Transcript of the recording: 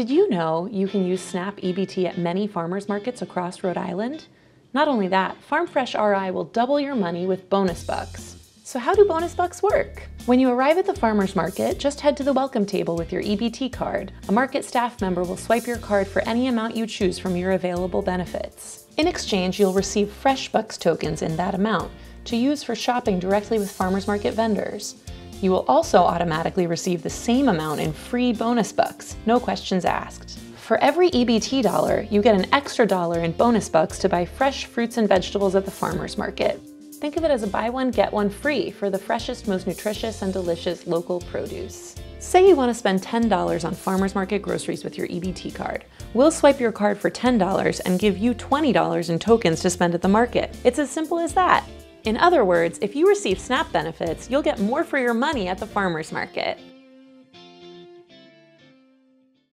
Did you know you can use SNAP EBT at many farmers markets across Rhode Island? Not only that, Farm Fresh RI will double your money with bonus bucks. So how do bonus bucks work? When you arrive at the farmer's market, just head to the welcome table with your EBT card. A market staff member will swipe your card for any amount you choose from your available benefits. In exchange, you'll receive Fresh Bucks tokens in that amount to use for shopping directly with farmer's market vendors. You will also automatically receive the same amount in free bonus bucks, no questions asked. For every EBT dollar, you get an extra dollar in bonus bucks to buy fresh fruits and vegetables at the farmer's market. Think of it as a buy one, get one free for the freshest, most nutritious and delicious local produce. Say you want to spend $10 on farmer's market groceries with your EBT card. We'll swipe your card for $10 and give you $20 in tokens to spend at the market. It's as simple as that. In other words, if you receive SNAP benefits, you'll get more for your money at the farmer's market.